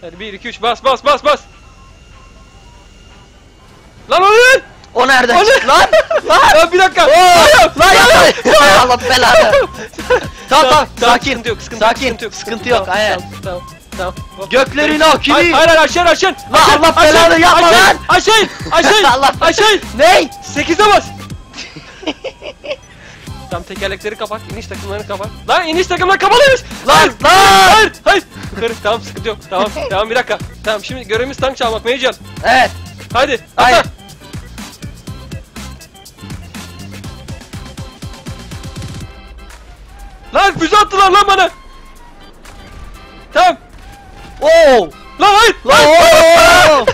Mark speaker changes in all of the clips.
Speaker 1: Hadi 1 2 3 bas bas bas bas. Lan o ne?
Speaker 2: O nereden
Speaker 1: O ne?
Speaker 2: lan? Lan!
Speaker 1: Ya bir dakika.
Speaker 2: Oo! Lan yapma! Allah belanı! Tamam tamam sakin.
Speaker 1: Sıkıntı yok, sıkıntı
Speaker 2: Sakin,
Speaker 1: yok, sıkıntı yok.
Speaker 2: aynen.
Speaker 1: Tamam, tamam.
Speaker 2: Göklerin o
Speaker 1: Hayır,
Speaker 2: kili.
Speaker 1: hayır, hayır, aşağı, aşağı.
Speaker 2: Lan Allah belanı yapma lan!
Speaker 1: Aşağı, aşağı, aşağı.
Speaker 2: Ney?
Speaker 1: 8'e bas. Tam tekerlekleri kapat, iniş takımlarını kapat. Lan iniş takımları kapalıymış.
Speaker 2: Lan,
Speaker 1: Hayır,
Speaker 2: lan!
Speaker 1: Yukarı, tamam sıkıntı yok. Tamam, tamam bir dakika. Tamam şimdi görevimiz tank çalmak Meycan.
Speaker 2: Evet.
Speaker 1: Hadi,
Speaker 2: Hayır.
Speaker 1: atla. Lan füze attılar lan bana. Tamam.
Speaker 2: Oo!
Speaker 1: Lan hayır.
Speaker 2: Lan oo!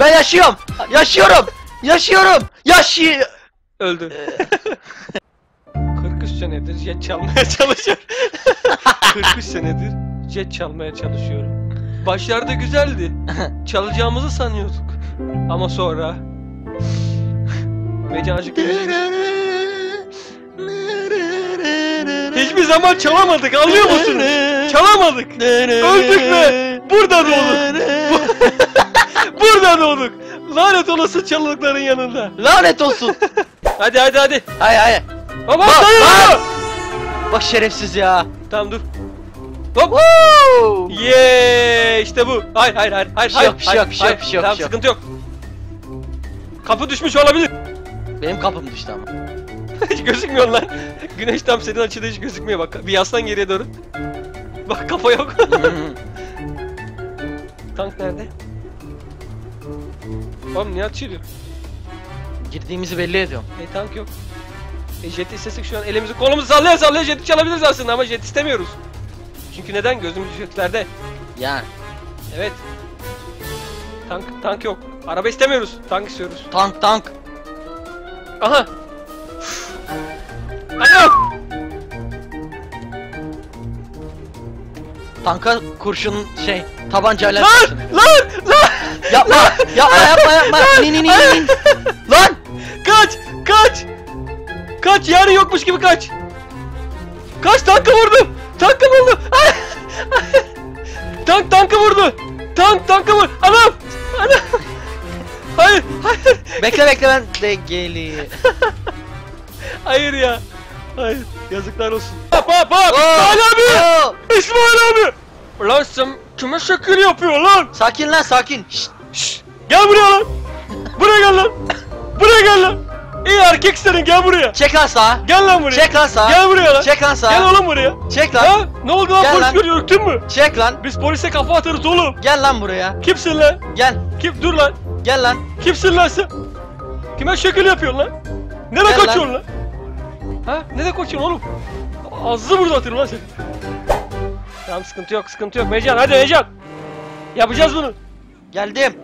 Speaker 2: Ben yaşıyorum. Yaşıyorum. Yaşıyorum. Yaşı.
Speaker 1: Öldü. 43 senedir jet çalmaya çalışıyorum. 43 senedir jet çalmaya çalışıyorum. Başlarda güzeldi. Çalacağımızı sanıyorduk. Ama sonra... Mecancık Hiçbir zaman çalamadık anlıyor musun? Çalamadık. Öldük ve burada doğduk. burada doğduk. Lanet olası çalılıkların yanında.
Speaker 2: Lanet olsun.
Speaker 1: Hadi hadi hadi.
Speaker 2: Hayır hayır.
Speaker 1: Aman
Speaker 2: Bak,
Speaker 1: tanrım.
Speaker 2: Bak şerefsiz ya.
Speaker 1: Tamam dur. Hop.
Speaker 2: Woo!
Speaker 1: Yeee işte bu. Hayır hayır hayır hayır
Speaker 2: şey yok,
Speaker 1: hayır.
Speaker 2: yok,
Speaker 1: hayır,
Speaker 2: yok,
Speaker 1: Tamam
Speaker 2: yok.
Speaker 1: sıkıntı yok. Kapı düşmüş olabilir.
Speaker 2: Benim kapım düştü ama.
Speaker 1: hiç gözükmüyor lan. Güneş tam senin açıda hiç gözükmüyor bak. Bir yaslan geriye doğru. Bak kafa yok. Tank nerede? Oğlum niye açılıyor?
Speaker 2: Girdiğimizi belli ediyorum.
Speaker 1: E tank yok. E jet istesek şu an elimizi kolumuzu sallaya sallaya jeti çalabiliriz aslında ama jet istemiyoruz. Çünkü neden? Gözümüz jetlerde.
Speaker 2: Yani.
Speaker 1: Evet. Tank tank yok. Araba istemiyoruz. Tank istiyoruz.
Speaker 2: Tank tank.
Speaker 1: Aha. Alo.
Speaker 2: Tanka kurşun şey tabancayla
Speaker 1: Lan! Lan! Lan!
Speaker 2: Yapma! yapma yapma yapma! İn in in in, in! Lan!
Speaker 1: Kaç! Kaç! Kaç! Yarın yokmuş gibi kaç! Kaç tankı vurdum! Tankı vurdum! Tank tankı vurdu! Tank tankı vur! Anam! Anam! Hayır! Hayır!
Speaker 2: Bekle bekle ben de geliyorum.
Speaker 1: Hayır ya! Hayır! Yazıklar olsun. Hop hop hop! İsmail abi!
Speaker 2: Oo!
Speaker 1: İsmail abi! Lan sen kime şekil yapıyor lan?
Speaker 2: Sakin lan sakin. Şşt.
Speaker 1: Şşş! Gel buraya lan! Buraya gel lan! Buraya gel lan! İyi erkek senin gel buraya!
Speaker 2: Çek lan sağa.
Speaker 1: Gel lan buraya!
Speaker 2: Çek lan sağa.
Speaker 1: Gel buraya lan!
Speaker 2: Çek lan sağa.
Speaker 1: Gel oğlum buraya!
Speaker 2: Çek lan.
Speaker 1: Ha? Ne oldu lan
Speaker 2: Gel
Speaker 1: polis
Speaker 2: lan.
Speaker 1: görüyor ürktün mü?
Speaker 2: Çek lan.
Speaker 1: Biz polise kafa atarız oğlum!
Speaker 2: Gel lan buraya.
Speaker 1: Kimsin lan?
Speaker 2: Gel.
Speaker 1: Kim? Dur lan!
Speaker 2: Gel lan.
Speaker 1: Kimsin lan sen? Kime şekil yapıyorsun lan? Nereye
Speaker 2: Gel lan.
Speaker 1: kaçıyorsun lan? Ha? Nereye kaçıyorsun oğlum? Ağzını burada atırım lan sen. Tamam sıkıntı yok sıkıntı yok Mecan hadi Mecan. Yapacağız bunu.
Speaker 2: Geldim.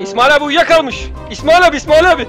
Speaker 1: İsmail abi uyuyakalmış. İsmail abi İsmail abi.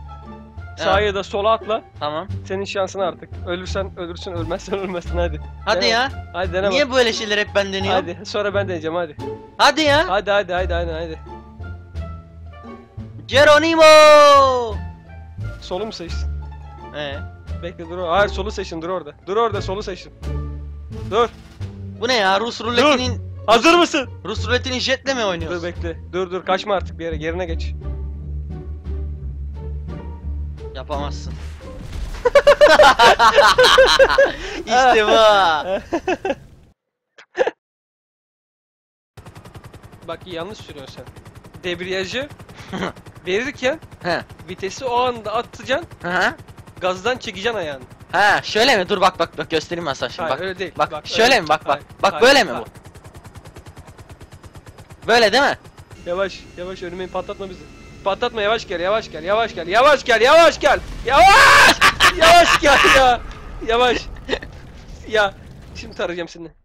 Speaker 1: Sağa da sola atla.
Speaker 2: Tamam.
Speaker 1: Senin şansın artık. Ölürsen ölürsün, ölmezsen ölmezsin hadi.
Speaker 2: Hadi
Speaker 1: Dene.
Speaker 2: ya.
Speaker 1: Hadi dene.
Speaker 2: Niye böyle şeyler hep ben deniyorum?
Speaker 1: Hadi sonra ben deneyeceğim hadi.
Speaker 2: Hadi ya.
Speaker 1: Hadi hadi hadi hadi hadi.
Speaker 2: Geronimo.
Speaker 1: Solu mu seçtin?
Speaker 2: Ee,
Speaker 1: Bekle dur. Hayır solu seçtin dur orada. Dur orada solu seçtin. Dur.
Speaker 2: bu ne ya? Rus ruletinin
Speaker 1: Hazır mısın?
Speaker 2: Rus ruletinin jetle mi
Speaker 1: Dur
Speaker 2: oynuyoruz?
Speaker 1: bekle. Dur dur kaçma artık bir yere yerine geç.
Speaker 2: Yapamazsın. işte bu.
Speaker 1: Bak yanlış sürüyorsun sen. Debriyajı verirken
Speaker 2: He.
Speaker 1: vitesi o anda atacaksın.
Speaker 2: Hı
Speaker 1: Gazdan çekeceksin ayağını.
Speaker 2: Ha, şöyle mi? Dur bak bak bak göstereyim ben sana şimdi
Speaker 1: Hayır
Speaker 2: bak.
Speaker 1: öyle değil.
Speaker 2: Bak,
Speaker 1: Bak,
Speaker 2: şöyle
Speaker 1: öyle-
Speaker 2: mi? Bak bak.
Speaker 1: Hayır,
Speaker 2: bak
Speaker 1: hayır,
Speaker 2: böyle mi
Speaker 1: hayır.
Speaker 2: bu? Böyle değil mi?
Speaker 1: Yavaş yavaş önüme patlatma bizi. Patlatma yavaş gel yavaş gel yavaş gel yavaş gel yavaş gel. Yavaş! yavaş gel ya. Yavaş. Ya şimdi tarayacağım seni.